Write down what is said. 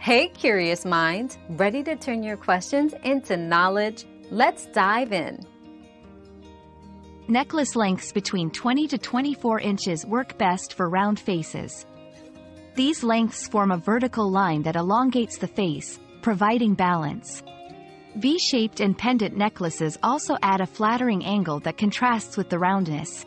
Hey, curious minds, ready to turn your questions into knowledge? Let's dive in. Necklace lengths between 20 to 24 inches work best for round faces. These lengths form a vertical line that elongates the face, providing balance. V-shaped and pendant necklaces also add a flattering angle that contrasts with the roundness.